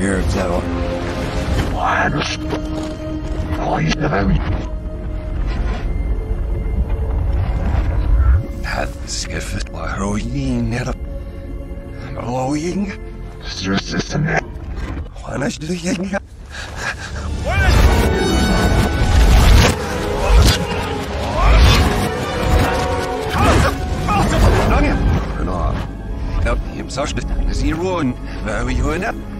genau. She reared out. Wannes. Oi, Remy. Had skiffet by Royin net up. Blowing. Strössen. Wannes du yin. No. Help him, such the zero and where are